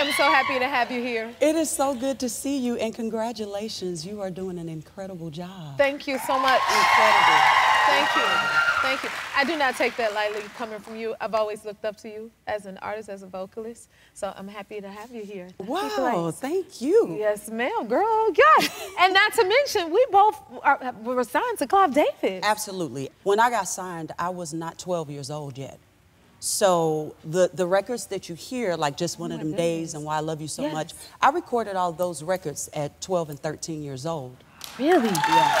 am so happy to have you here. It is so good to see you, and congratulations. You are doing an incredible job. Thank you so much. Incredible. Thank you. Thank you. I do not take that lightly coming from you. I've always looked up to you as an artist, as a vocalist. So I'm happy to have you here. Wow, thank you. Yes, ma'am, girl. Yes. and not to mention, we both are, were signed to Clive Davis. Absolutely. When I got signed, I was not 12 years old yet. So the, the records that you hear, like just one Oh of them days and why I love you so Yes. much, I recorded all those records at 12 and 13 years old. Really? Yeah.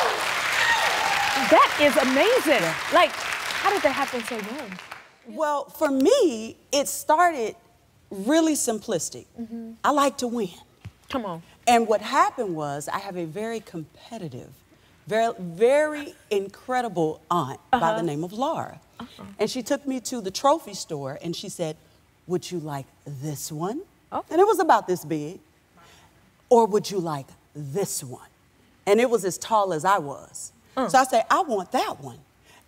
That is amazing. Like, how did that happen so young? Well, for me, it started really simplistic. Mm-hmm. I like to win. Come on. And what happened was I have a very competitive, very, very incredible aunt by Uh-huh. the name of Laura. And she took me to the trophy store and she said, Would you like this one? Oh. And it was about this big. Or would you like this one? And it was as tall as I was. Mm. So I said, I want that one.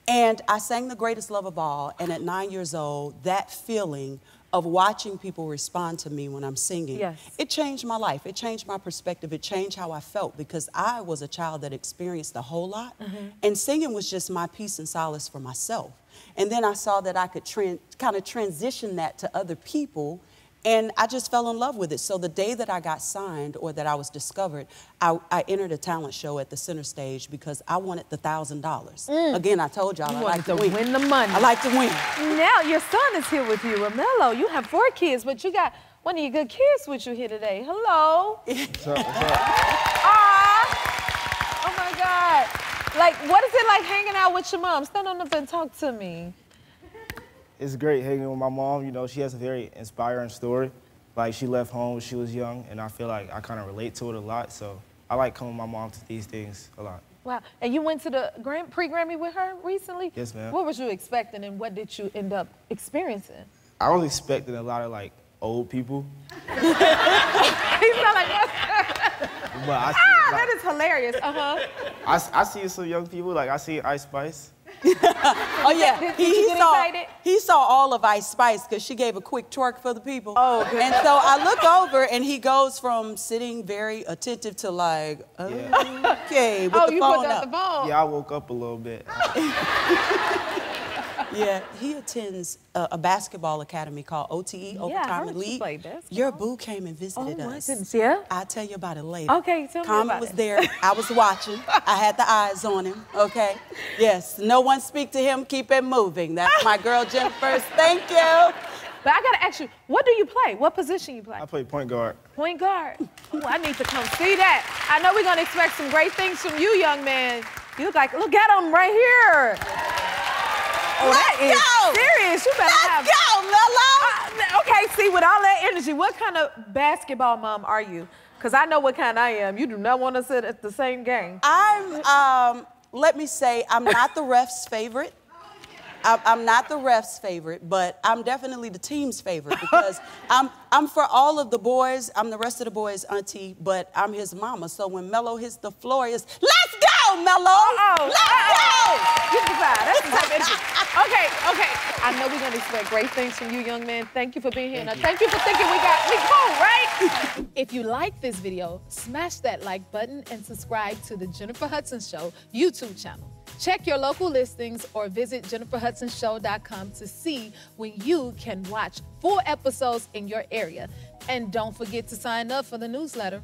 And I sang The Greatest Love of All. And at nine years old, that feeling of watching people respond to me when I'm singing, Yes. it changed my life. It changed my perspective. It changed how I felt because I was a child that experienced a whole lot. Mm-hmm. And singing was just my peace and solace for myself. And then I saw that I could kind of transition that to other people. And I just fell in love with it. So the day that I got signed or that I was discovered, I, I entered a talent show at the center stage because I wanted the thousand dollars. Again, I told y'all You I like to to win. win the money. I like to win. Now your son is here with you, Romello. You have four kids, but you got one of your good kids with you here today. Hello. What's up? What's up? Ah. Oh my God. Like, what is it like hanging out with your mom? Stand on up and talk to me. It's great hanging with my mom. You know, she has a very inspiring story. Like, she left home when she was young, and I feel like I kind of relate to it a lot. So I like coming with my mom to these things a lot. Wow. And you went to the pre-Grammy with her recently? Yes, ma'am. What was you expecting and what did you end up experiencing? I was expecting a lot of like old people, He's not like, but I see, ah, like, that is hilarious. Uh-huh. I see some young people. Like I see Ice Spice. Oh yeah, Did- did he, he saw excited? he saw all of Ice Spice because she gave a quick twerk for the people. Oh, and so I look over and he goes from sitting very attentive to like, Yeah. okay, with Oh, the you phone put up. out the phone. Yeah, I woke up a little bit. Yeah, he attends a, a basketball academy called OTE, Yeah, I Overtime heard you Elite. played basketball. Your boo came and visited Oh, my us. goodness, yeah? I'll tell you about it later. Okay, tell me Common about was it. there. I was watching. I had the eyes on him. Okay. Yes. No one speak to him. Keep it moving. That's my girl Jennifer. Thank you. But I gotta ask you, what do you play? What position you play? I play point guard. Point guard. Ooh, I need to come see that. I know we're gonna expect some great things from you, young man. You look like, look at him right here. Oh, Let's is go. serious. You better have. Let's go, Mello. Uh, okay, see, with all that energy, what kind of basketball mom are you? Because I know what kind I am. You do not want to sit at the same game. I'm, um, let me say, I'm not the ref's favorite. I'm, I'm not the ref's favorite, but I'm definitely the team's favorite because I'm, I'm for all of the boys. I'm the rest of the boys' auntie, but I'm his mama. So when Mello hits the floor, it's let's go, Mello. Uh-oh. Let's Uh-oh. go. You decide. That's the type of energy. Okay, okay. I know we're gonna expect great things from you, young man. Thank you for being here. Now, thank you for thinking we got we cool, right? if you like this video, smash that like button and subscribe to the Jennifer Hudson Show YouTube channel. Check your local listings or visit jenniferhudsonshow.com to see when you can watch full episodes in your area. And don't forget to sign up for the newsletter.